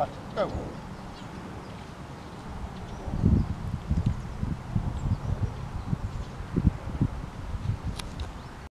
啊对